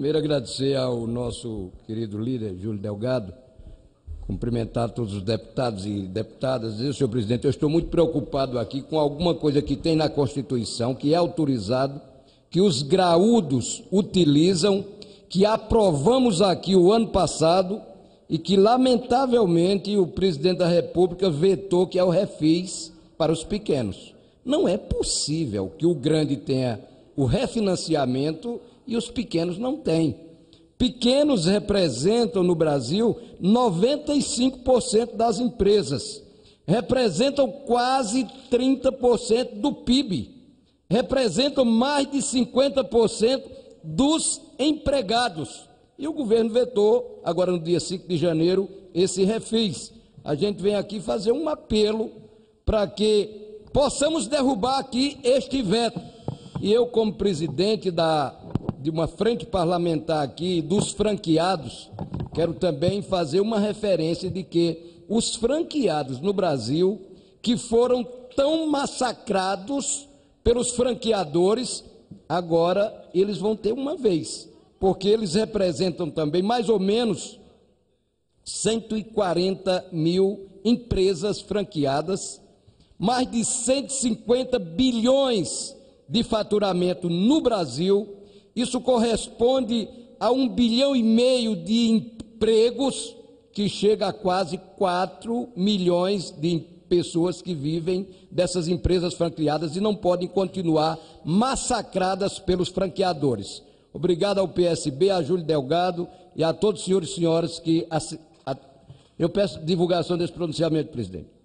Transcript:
Primeiro, agradecer ao nosso querido líder, Júlio Delgado, cumprimentar todos os deputados e deputadas. Dizer, senhor presidente, eu estou muito preocupado aqui com alguma coisa que tem na Constituição, que é autorizado, que os graúdos utilizam, que aprovamos aqui o ano passado e que, lamentavelmente, o presidente da República vetou, que é o refis para os pequenos. Não é possível que o grande tenha o refinanciamento e os pequenos não têm. Pequenos representam no Brasil 95% das empresas, representam quase 30% do PIB, representam mais de 50% dos empregados. E o governo vetou, agora no dia 5 de janeiro, esse refis. A gente vem aqui fazer um apelo para que possamos derrubar aqui este veto. E eu, como presidente da, de uma frente parlamentar aqui, dos franqueados, quero também fazer uma referência de que os franqueados no Brasil, que foram tão massacrados pelos franqueadores, agora eles vão ter uma vez porque eles representam também mais ou menos 140 mil empresas franqueadas, mais de 150 bilhões de faturamento no Brasil. Isso corresponde a um bilhão e meio de empregos, que chega a quase 4 milhões de pessoas que vivem dessas empresas franqueadas e não podem continuar massacradas pelos franqueadores. Obrigado ao PSB, a Júlio Delgado e a todos os senhores e senhoras que. Eu peço divulgação desse pronunciamento, presidente.